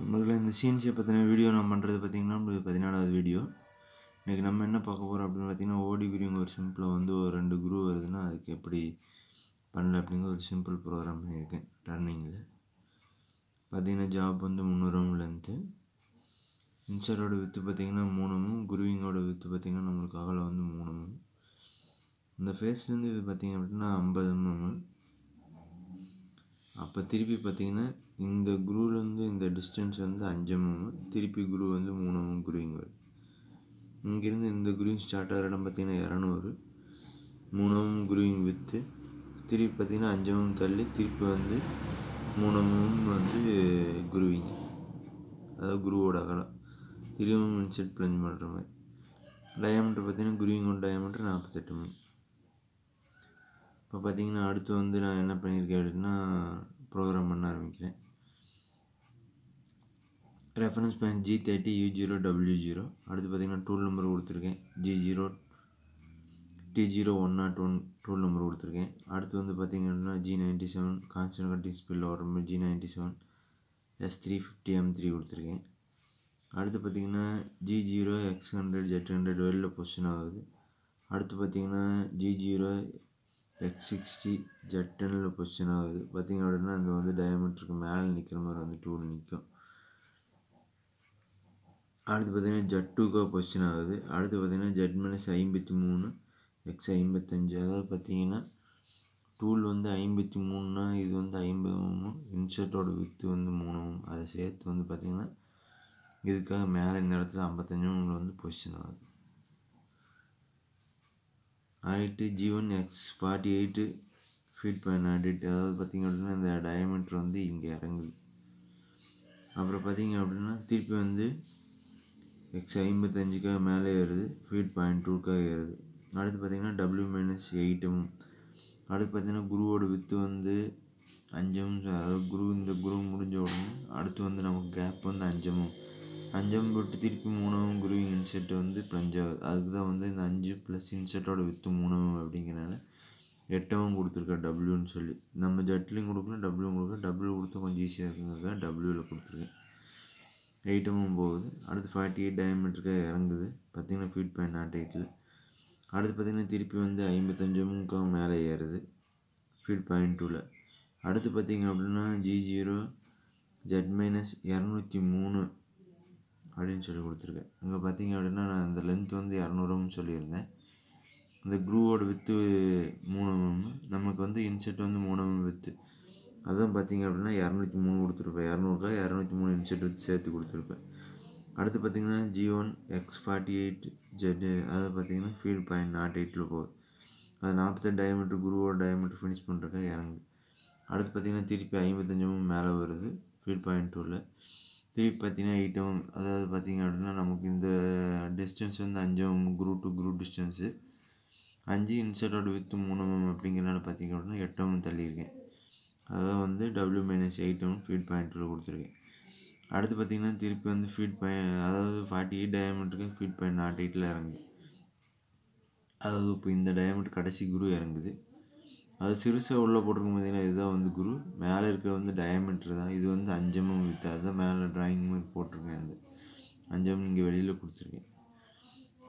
நம்மளுக்கு இந்த சிஎன்சியை பற்றின வீடியோ நான் பண்ணுறது பார்த்திங்கன்னா நம்மளுக்கு பதினாலாவது வீடியோ இன்றைக்கி நம்ம என்ன பார்க்க போகிறோம் அப்படின்னு பார்த்தீங்கன்னா ஓடி குருவிங்க ஒரு சிம்பிளாக வந்து ஒரு ரெண்டு குரு வருதுன்னா அதுக்கு எப்படி பண்ணல அப்படிங்கிற ஒரு சிம்பிள் ப்ரோக்ராம் பண்ணியிருக்கேன் டர்னிங்கில் பார்த்திங்கன்னா ஜாப் வந்து முந்நூறு இன்சரோட வித்து பார்த்திங்கன்னா மூணுமும் குருவிங்கோட வித்து பார்த்திங்கன்னா நம்மளுக்கு அகலை வந்து மூணுமும் இந்த ஃபேஸ்லேருந்து இது பார்த்திங்க அப்படின்னா ஐம்பது எம்எம் அப்போ திருப்பி பார்த்திங்கன்னா இந்த குரூலேருந்து இந்த டிஸ்டன்ஸ் வந்து அஞ்சு மூணு திருப்பி குரு வந்து மூணு எம்எம் குருவிங்க இங்கேருந்து இந்த குருவிங் ஸ்டார்ட் ஆகிற இடம் பார்த்திங்கன்னா இரநூறு. மூணமும் குருவிங் விற்று திருப்பி பார்த்திங்கன்னா அஞ்சமும் தள்ளி திருப்பி வந்து மூணமும் வந்து குருவிங் அதாவது குருவோட அகலம். திரும்பவும் செட் பிளஞ்ச் பண்ணுற மாதிரி. டயாமீட்டர் பார்த்திங்கன்னா குருவிங்கோட டயாமீட்டர் நாற்பத்தெட்டு எம்எம் இப்போ பார்த்தீங்கன்னா அடுத்து வந்து நான் என்ன பண்ணியிருக்கேன் அப்படின்னா ப்ரோக்ராம் பண்ண ஆரம்பிக்கிறேன். Reference bank G thirty U zero W zero அடுத்து பார்த்தீங்கன்னா டூல் நம்பர் கொடுத்துருக்கேன். G zero T zero one nought one tool number கொடுத்துருக்கேன். அடுத்து வந்து பார்த்திங்கன்னா ஜி நைன்ட்டி செவன் கான்ஸ்டன்ட் கட்டி ஸ்பீடில் வர G ninety seven S three fifty M three கொடுத்துருக்கேன். அடுத்து பார்த்தீங்கன்னா G zero X hundred Z hundred வெளில பொசிஷன் ஆகுது. அடுத்து பார்த்தீங்கன்னா G zero X sixty Z டென்னில் பொசிஷன் ஆகுது. பார்த்திங்க அப்படின்னா அந்த வந்து டயமீட்டருக்கு மேலே நிற்கிற மாதிரி வந்து டூல் நிற்கும் அடுத்து பார்த்திங்கன்னா ஜட் டூக்காக பொசிஷன் ஆகுது. அடுத்து பார்த்திங்கன்னா ஜெட் மைனஸ் ஐம்பத்தி மூணு எக்ஸ் ஐம்பத்தஞ்சு. அதாவது பார்த்திங்கன்னா டூல் வந்து ஐம்பத்தி மூணுனா இது வந்து ஐம்பது மூணு இன்சர்ட்டோட வித்து வந்து மூணு அதை சேர்த்து வந்து பார்த்திங்கன்னா இதுக்காக மேலே இந்த இடத்துல ஐம்பத்தஞ்சு வந்து பொசிஷன் ஆகுது. ஆகிட்டு G one X forty eight feed point audit அதாவது பார்த்திங்க அப்படின்னா இந்த டயமீட்டர் வந்து இங்கே இறங்குது. அப்புறம் பார்த்திங்க அப்படின்னா திருப்பி வந்து எக்ஸ் ஐம்பத்தஞ்சுக்காக மேலே ஏறுது ஃபீட் பாயிண்ட் டூக்காக ஏறுது. அடுத்து பார்த்திங்கன்னா டபிள்யூ மைனஸ் எயிட்டும் அடுத்து பார்த்திங்கன்னா குருவோட வித்து வந்து அஞ்சம் அதாவது குரு இந்த குரு முடிஞ்ச உடனே அடுத்து வந்து நமக்கு கேப் வந்து அஞ்சமும் அஞ்சம் போட்டு திருப்பி மூணாவும் குருவிங் இன்செட் வந்து ப்ளஞ்ச் ஆகுது. அதுக்கு தான் வந்து இந்த அஞ்சு ப்ளஸ் இன்செட்டோட வித்து மூணாவும் அப்படிங்கிறனால எட்டவும் கொடுத்துருக்கா டபுள்யூன்னு சொல்லி. நம்ம ஜட்லையும் கொடுக்கலாம் டபுள்யூ கொடுக்கலாம் டபுள்யூ கொடுத்தா கொஞ்சம் ஈஸியாக இருக்குங்கிறதுக்காக டபுள்யூவில் கொடுத்துருக்கேன். எயிட்டமும் போகுது. அடுத்து ஃபார்ட்டி எயிட் டயமீட்டருக்கு இறங்குது. பார்த்திங்கன்னா ஃபீட் பாயிண்ட் நாட் எயிட்டில் அடுத்து பார்த்திங்கன்னா திருப்பி வந்து ஐம்பத்தஞ்சுமுக்காக மேலே ஏறுது. ஃபீட் பாயிண்ட் டூவில் அடுத்து பார்த்திங்க அப்படின்னா ஜி ஜீரோ ஜெட் மைனஸ் இரநூத்தி மூணு அப்படின்னு சொல்லி கொடுத்துருக்கேன் இங்கே பார்த்தீங்க அப்படின்னா நான் அந்த லென்த் வந்து இரநூறுன்னு சொல்லியிருந்தேன். இந்த க்ரூவோட வித்து மூணு நமக்கு வந்து இன்செட் வந்து மூணு வித்து அதுதான் பார்த்தீங்க அப்படின்னா இரநூத்தி மூணு கொடுத்துருப்பேன். இரநூறுக்கா இரநூத்தி மூணு இன்செட் சேர்த்து கொடுத்துருப்பேன். அடுத்து பார்த்தீங்கன்னா G one X forty eight Z அதை பார்த்தீங்கன்னா ஃபீல்ட் பாயிண்ட் நாட் எயிட்டில் போகுது. அது நாற்பத்தெட்டு டயமீட்டர் குருவோட டயமீட்டர் ஃபினிஷ் பண்ணுறக்கா இறங்குது அடுத்து பார்த்திங்கன்னா திருப்பி ஐம்பத்தஞ்சமும் mm மேலே வருது ஃபீல்ட் பாயிண்ட் டூவில் திருப்பி பார்த்தீங்கன்னா எயிட்டமும் mm, அதாவது பார்த்திங்க அப்படின்னா நமக்கு இந்த டிஸ்டன்ஸ் வந்து அஞ்சும் குரூ டு குரூ டிஸ்டன்ஸு அஞ்சு mm இன்சர்ட்டோட வித்து மூணு அப்படிங்கிறனால பார்த்திங்க அப்படின்னா எட்டமும் தள்ளியிருக்கேன். அதை வந்து டபிள்யூ மைனஸ் எயிட்டம் ஃபீட் பாயிண்ட்டில் கொடுத்துருக்கேன். அடுத்து பார்த்திங்கன்னா திருப்பி வந்து ஃபீட் பாயிண்ட் அதாவது ஃபார்ட்டி எயிட் டயமீட்டருக்கு ஃபீட் பாயிண்ட் நாட் எயிட்டில் இறங்குது அதாவது இப்போ இந்த டயமீட்டர் கடைசி குரு இறங்குது. அது சிறுசாக உள்ளே போட்டிருக்கும் பார்த்தீங்கன்னா இதுதான் வந்து குரு. மேலே இருக்கிற வந்து டயமீட்டர் தான். இது வந்து அஞ்சமும் வித்து அதுதான் மேலே ட்ராயிங் மாதிரி போட்டிருக்கேன் அந்த அஞ்சமும் இங்கே வெளியில் கொடுத்துருக்கேன்.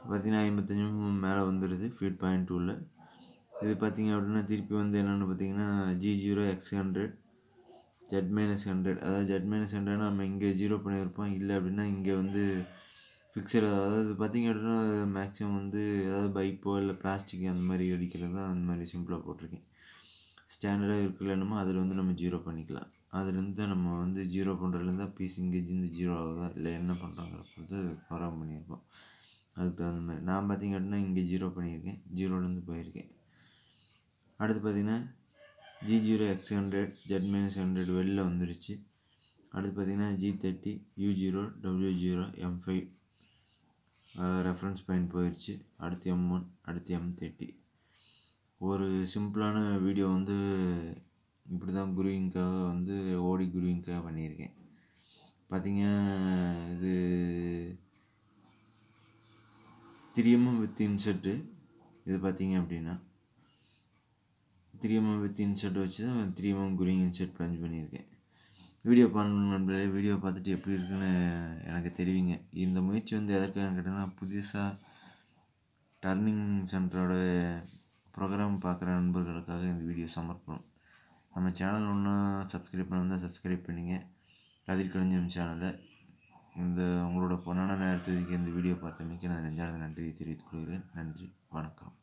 பார்த்திங்கன்னா ஐம்பத்தஞ்சும் மேலே வந்துடுது ஃபீட் பாயிண்ட் டூவில் இது பார்த்திங்க அப்படின்னா திருப்பி வந்து என்னென்னு பார்த்தீங்கன்னா G zero X hundred Z minus hundred அதாவது ஜெட் மைனஸ் ஹண்ட்ரட்னா நம்ம இங்கே ஜீரோ பண்ணியிருப்போம். இல்லை அப்படின்னா இங்கே வந்து ஃபிக்ஸட் அதாவது பார்த்திங்க அப்படின்னா மேக்ஸிமம் வந்து ஏதாவது பைப்போ இல்லை பிளாஸ்டிக் அந்த மாதிரி அடிக்கிறது தான் அந்த மாதிரி சிம்பிளாக போட்டிருக்கேன். ஸ்டாண்டர்டாக இருக்குல்லனுமோ அதில் வந்து நம்ம ஜீரோ பண்ணிக்கலாம். அதுலேருந்து தான் நம்ம வந்து ஜீரோ பண்ணுறதுலேருந்து தான் பீஸ் இங்கேஜிருந்து ஜீரோ ஆகுதா? இல்லை என்ன பண்ணுறாங்கிற பொறுத்து ப்ரோக்ராம் பண்ணியிருப்போம். அதுக்கு தகுந்த மாதிரி. நான் பார்த்திங்க அப்படின்னா இங்கே ஜீரோ பண்ணியிருக்கேன். ஜீரோலேருந்து போயிருக்கேன். அடுத்து பார்த்திங்கன்னா G zero X hundred Z minus hundred வெளில வந்துருச்சு. அடுத்து பார்த்திங்கன்னா G thirty U zero W zero M five reference point போயிடுச்சு அடுத்து எம் ஒன் அடுத்து எம் தேர்ட்டி ஒரு சிம்பிளான வீடியோ வந்து இப்படி தான் குருவிங்காக வந்து ஓடி குருவிங்காக பண்ணியிருக்கேன். பார்த்திங்க இது திரியமும் வித் இன்செட்டு. இது பார்த்திங்க அப்படின்னா த்ரீ எம்எம் வித் இன்செர்ட் வச்சு தான் த்ரீ எம்எம் குரிங் இன்சர்ட் ப்ளஞ்ச் பண்ணியிருக்கேன். வீடியோ பண்ணணும் நண்பர்களே வீடியோ பார்த்துட்டு எப்படி இருக்குன்னு எனக்கு தெரிவிங்க. இந்த முயற்சி வந்து எதற்காக கேட்டிங்கன்னா புதுசாக டர்னிங் சென்டரோட ப்ரோக்ராம் பார்க்குற நண்பர்களுக்காக இந்த வீடியோ சமர்ப்பணம். நம்ம சேனல் ஒன்றும் சப்ஸ்கிரைப் பண்ணால் சப்ஸ்கிரைப் பண்ணிங்க. கதிர் கலைஞம் சேனலை. இந்த உங்களோட பொன்னான நேரத்துக்கு இந்த வீடியோ பார்த்தமைக்கு நான் நெஞ்சார்ந்த நன்றியை தெரிவித்துக் கொள்கிறேன். நன்றி வணக்கம்.